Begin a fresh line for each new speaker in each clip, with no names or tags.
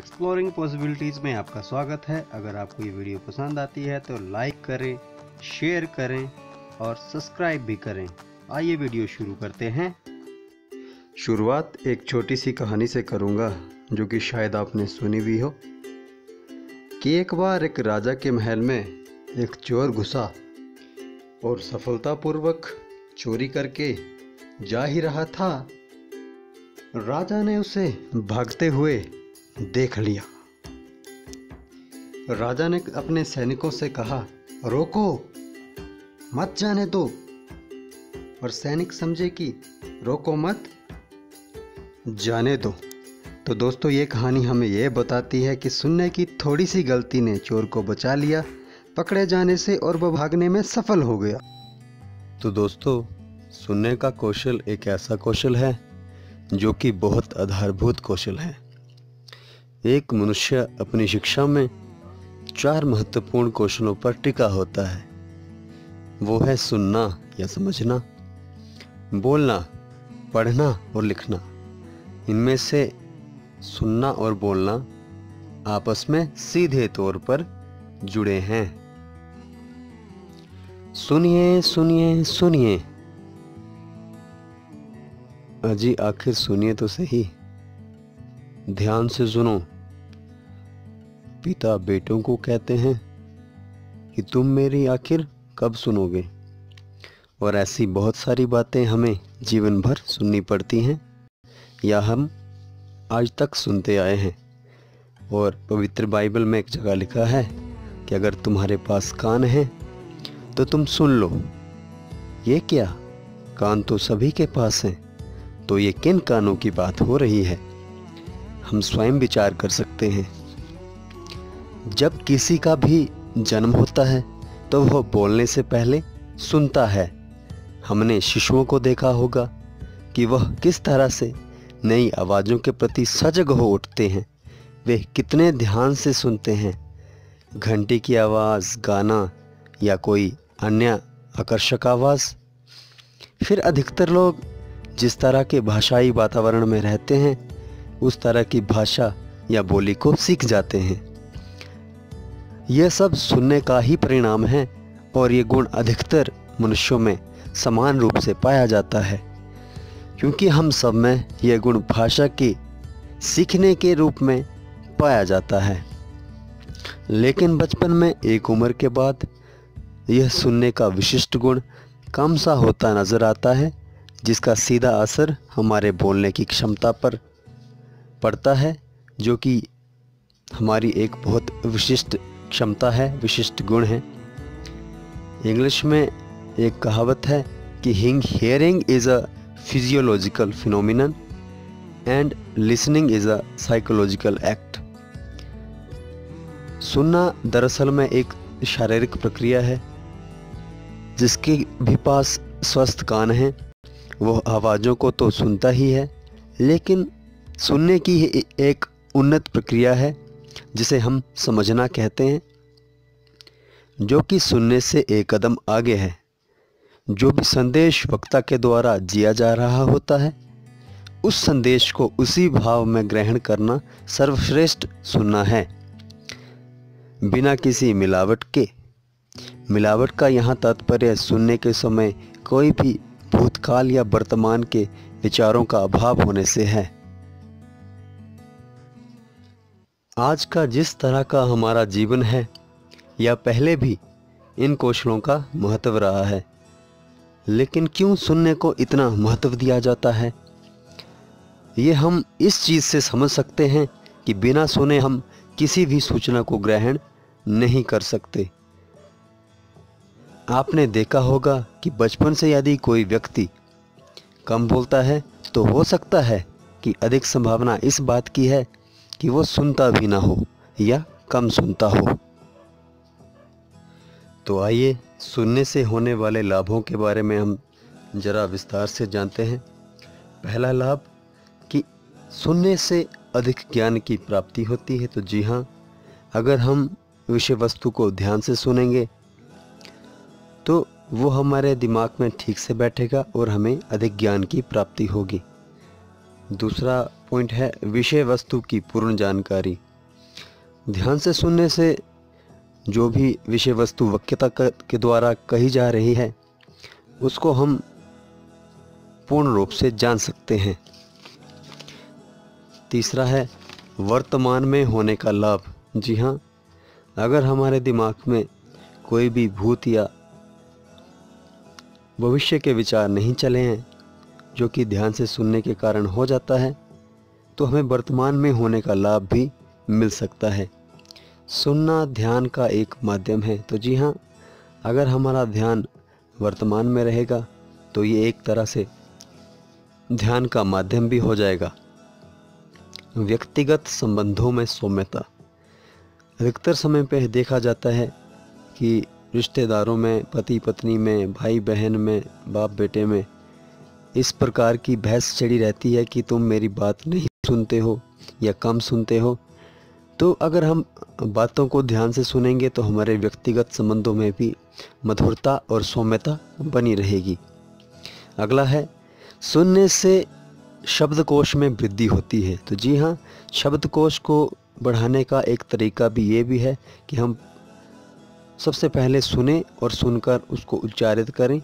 Exploring possibilities में आपका स्वागत है। अगर आपको ये वीडियो पसंद आती है तो लाइक करें शेयर करें और सब्सक्राइब भी करें। आइए वीडियो शुरू करते हैं। शुरुआत एक छोटी सी कहानी से करूँगा, जो कि शायद आपने सुनी भी हो। कि एक बार एक राजा के महल में एक चोर घुसा और सफलतापूर्वक चोरी करके जा ही रहा था। राजा ने उसे भागते हुए देख लिया। राजा ने अपने सैनिकों से कहा, रोको, मत जाने दो। और सैनिक समझे कि, रोको मत, जाने दो। तो दोस्तों, ये कहानी हमें यह बताती है कि सुनने की थोड़ी सी गलती ने चोर को बचा लिया, पकड़े जाने से और वह भागने में सफल हो गया। तो दोस्तों, सुनने का कौशल एक ऐसा कौशल है, जो कि बहुत आधारभूत कौशल है। एक मनुष्य अपनी शिक्षा में चार महत्वपूर्ण क्वेश्चनों पर टिका होता है। वो है सुनना या समझना, बोलना, पढ़ना और लिखना। इनमें से सुनना और बोलना आपस में सीधे तौर पर जुड़े हैं। सुनिए सुनिए सुनिए। अजी, आखिर सुनिए तो सही। ध्यान से सुनो। पिता बेटों को कहते हैं कि तुम मेरी आखिर कब सुनोगे? और ऐसी बहुत सारी बातें हमें जीवन भर सुननी पड़ती हैं, या हम आज तक सुनते आए हैं। और पवित्र बाइबल में एक जगह लिखा है कि अगर तुम्हारे पास कान है तो तुम सुन लो। ये क्या? कान तो सभी के पास हैं तो ये किन कानों की बात हो रही है? हम स्वयं विचार कर सकते हैं। जब किसी का भी जन्म होता है तो वह बोलने से पहले सुनता है। हमने शिशुओं को देखा होगा कि वह किस तरह से नई आवाज़ों के प्रति सजग हो उठते हैं। वे कितने ध्यान से सुनते हैं। घंटी की आवाज़, गाना या कोई अन्य आकर्षक आवाज़। फिर अधिकतर लोग जिस तरह के भाषाई वातावरण में रहते हैं उस तरह की भाषा या बोली को सीख जाते हैं। यह सब सुनने का ही परिणाम है और ये गुण अधिकतर मनुष्यों में समान रूप से पाया जाता है। क्योंकि हम सब में यह गुण भाषा की सीखने के रूप में पाया जाता है। लेकिन बचपन में एक उम्र के बाद यह सुनने का विशिष्ट गुण कम सा होता नज़र आता है, जिसका सीधा असर हमारे बोलने की क्षमता पर पड़ता है, जो कि हमारी एक बहुत विशिष्ट क्षमता है, विशिष्ट गुण है। इंग्लिश में एक कहावत है कि हिंग hearing is a physiological phenomenon and listening is a psychological act सुनना दरअसल में एक शारीरिक प्रक्रिया है, जिसके भी पास स्वस्थ कान हैं, वह आवाज़ों को तो सुनता ही है, लेकिन सुनने की एक उन्नत प्रक्रिया है, जिसे हम समझना कहते हैं, जो कि सुनने से एक कदम आगे है। जो भी संदेश वक्ता के द्वारा जिया जा रहा होता है, उस संदेश को उसी भाव में ग्रहण करना सर्वश्रेष्ठ सुनना है। बिना किसी मिलावट के। मिलावट का यहाँ तात्पर्य सुनने के समय कोई भी भूतकाल या वर्तमान के विचारों का अभाव होने से है। आज का जिस तरह का हमारा जीवन है, या पहले भी, इन कौशलों का महत्व रहा है। लेकिन क्यों सुनने को इतना महत्व दिया जाता है? ये हम इस चीज़ से समझ सकते हैं कि बिना सुने हम किसी भी सूचना को ग्रहण नहीं कर सकते। आपने देखा होगा कि बचपन से यदि कोई व्यक्ति कम बोलता है तो हो सकता है कि अधिक संभावना इस बात की है कि वो सुनता भी ना हो या कम सुनता हो। तो आइए, सुनने से होने वाले लाभों के बारे में हम ज़रा विस्तार से जानते हैं। पहला लाभ, कि सुनने से अधिक ज्ञान की प्राप्ति होती है। तो जी हाँ अगर हम विषय वस्तु को ध्यान से सुनेंगे तो वो हमारे दिमाग में ठीक से बैठेगा और हमें अधिक ज्ञान की प्राप्ति होगी। दूसरा पॉइंट है विषय वस्तु की पूर्ण जानकारी। ध्यान से सुनने से जो भी विषय वस्तु वक्यता के द्वारा कही जा रही है, उसको हम पूर्ण रूप से जान सकते हैं। तीसरा है, वर्तमान में होने का लाभ। जी हाँ अगर हमारे दिमाग में कोई भी भूत या भविष्य के विचार नहीं चले हैं जो कि ध्यान से सुनने के कारण हो जाता है तो हमें वर्तमान में होने का लाभ भी मिल सकता है। सुनना ध्यान का एक माध्यम है। तो जी हाँ अगर हमारा ध्यान वर्तमान में रहेगा तो ये एक तरह से ध्यान का माध्यम भी हो जाएगा। व्यक्तिगत संबंधों में सौम्यता। अधिकतर समय पर देखा जाता है कि रिश्तेदारों में पति पत्नी में भाई बहन में बाप बेटे में इस प्रकार की बहस चढ़ी रहती है कि तुम मेरी बात नहीं सुनते हो या कम सुनते हो। तो अगर हम बातों को ध्यान से सुनेंगे तो हमारे व्यक्तिगत संबंधों में भी मधुरता और सौम्यता बनी रहेगी। अगला है, सुनने से शब्दकोश में वृद्धि होती है। तो जी हाँ शब्दकोश को बढ़ाने का एक तरीका भी ये भी है कि हम सबसे पहले सुने और सुनकर उसको उच्चारित करें।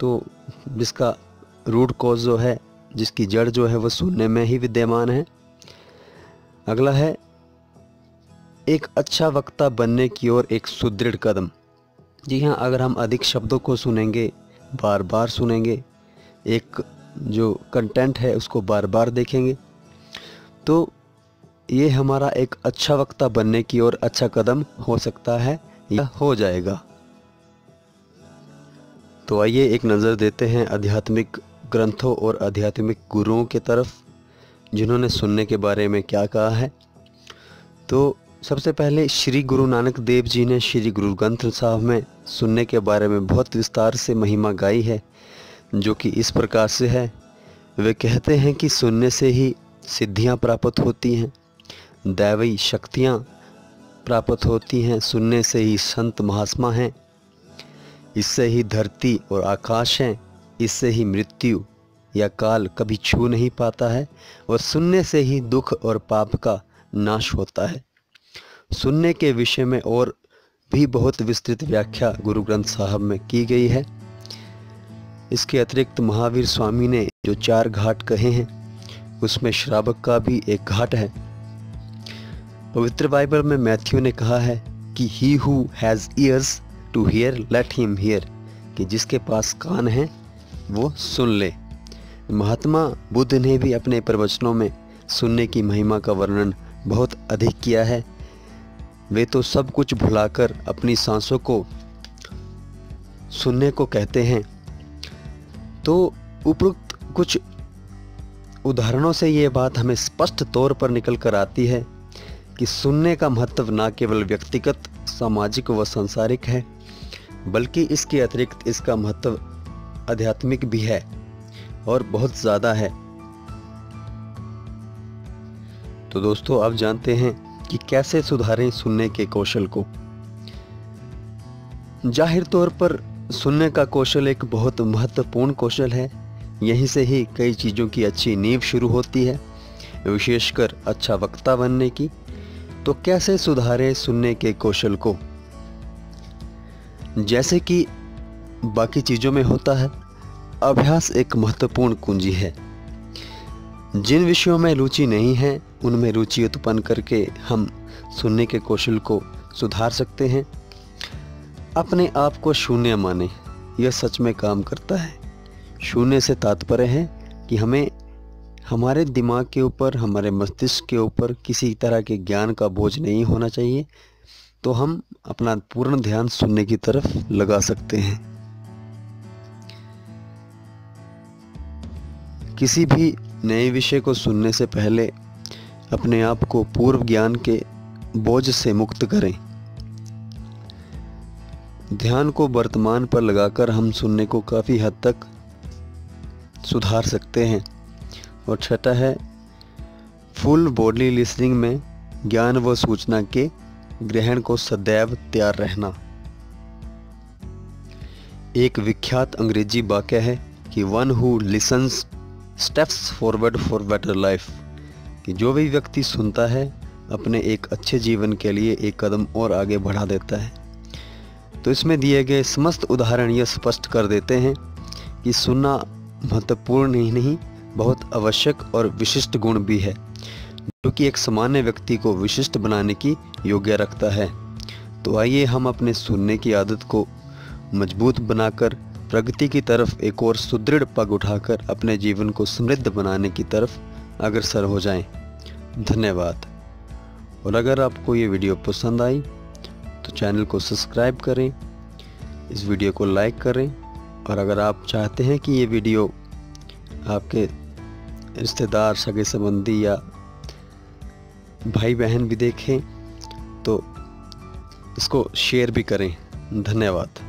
तो जिसका रूट कॉज जो है, जिसकी जड़ जो है, वो सुनने में ही विद्यमान है। अगला है, एक अच्छा वक्ता बनने की ओर एक सुदृढ़ कदम। जी हाँ अगर हम अधिक शब्दों को सुनेंगे बार बार सुनेंगे, एक जो कंटेंट है, उसको बार बार देखेंगे तो ये हमारा एक अच्छा वक्ता बनने की ओर अच्छा कदम हो सकता है या हो जाएगा। तो आइए एक नज़र देते हैं आध्यात्मिक ग्रंथों और आध्यात्मिक गुरुओं के तरफ़, जिन्होंने सुनने के बारे में क्या कहा है। तो सबसे पहले श्री गुरु नानक देव जी ने श्री गुरु ग्रंथ साहब में सुनने के बारे में बहुत विस्तार से महिमा गाई है, जो कि इस प्रकार से है। वे कहते हैं कि सुनने से ही सिद्धियाँ प्राप्त होती हैं दैवी शक्तियाँ प्राप्त होती हैं, सुनने से ही संत महात्मा हैं। इससे ही धरती और आकाश हैं। इससे ही मृत्यु या काल कभी छू नहीं पाता है और सुनने से ही दुख और पाप का नाश होता है। सुनने के विषय में और भी बहुत विस्तृत व्याख्या गुरु ग्रंथ साहब में की गई है। इसके अतिरिक्त महावीर स्वामी ने जो चार घाट कहे हैं, उसमें श्रावक का भी एक घाट है। पवित्र बाइबल में मैथ्यू ने कहा है कि he who has ears to hear let him hear कि जिसके पास कान हैं वो सुन ले। महात्मा बुद्ध ने भी अपने प्रवचनों में सुनने की महिमा का वर्णन बहुत अधिक किया है। वे तो सब कुछ भुलाकर अपनी सांसों को सुनने को कहते हैं। तो उपरोक्त कुछ उदाहरणों से ये बात हमें स्पष्ट तौर पर निकल कर आती है कि सुनने का महत्व न केवल व्यक्तिगत, सामाजिक व सांसारिक है, बल्कि इसके अतिरिक्त इसका महत्व आध्यात्मिक भी है और बहुत ज़्यादा है। तो दोस्तों, आप जानते हैं कि कैसे सुधारें सुनने के कौशल को। ज़ाहिर तौर पर सुनने का कौशल एक बहुत महत्वपूर्ण कौशल है। यहीं से ही कई चीज़ों की अच्छी नींव शुरू होती है, विशेषकर अच्छा वक्ता बनने की। तो कैसे सुधारें सुनने के कौशल को? जैसे कि बाकी चीज़ों में होता है। अभ्यास एक महत्वपूर्ण कुंजी है। जिन विषयों में रुचि नहीं है, उनमें रुचि उत्पन्न करके हम सुनने के कौशल को सुधार सकते हैं। अपने आप को शून्य माने, यह सच में काम करता है। शून्य से तात्पर्य है कि हमें हमारे दिमाग के ऊपर, हमारे मस्तिष्क के ऊपर किसी तरह के ज्ञान का बोझ नहीं होना चाहिए तो हम अपना पूर्ण ध्यान सुनने की तरफ़ लगा सकते हैं। किसी भी नए विषय को सुनने से पहले अपने आप को पूर्व ज्ञान के बोझ से मुक्त करें। ध्यान को वर्तमान पर लगाकर हम सुनने को काफ़ी हद तक सुधार सकते हैं। और छठा है, फुल बॉडी लिसनिंग में ज्ञान व सूचना के ग्रहण को सदैव तैयार रहना। एक विख्यात अंग्रेज़ी वाक्य है कि one who listens steps forward for better life कि जो भी व्यक्ति सुनता है, अपने एक अच्छे जीवन के लिए एक कदम और आगे बढ़ा देता है। तो इसमें दिए गए समस्त उदाहरण यह स्पष्ट कर देते हैं कि सुनना महत्वपूर्ण ही नहीं, बहुत आवश्यक और विशिष्ट गुण भी है, जो कि एक सामान्य व्यक्ति को विशिष्ट बनाने की योग्य रखता है। तो आइए हम अपने सुनने की आदत को मज़बूत बनाकर प्रगति की तरफ़ एक और सुदृढ़ पग उठाकर अपने जीवन को समृद्ध बनाने की तरफ़ अग्रसर हो जाएँ। धन्यवाद। और अगर आपको ये वीडियो पसंद आई तो चैनल को सब्सक्राइब करें, इस वीडियो को लाइक करें, और अगर आप चाहते हैं कि ये वीडियो आपके रिश्तेदार, सगे संबंधी या भाई बहन भी देखें तो इसको शेयर भी करें। धन्यवाद।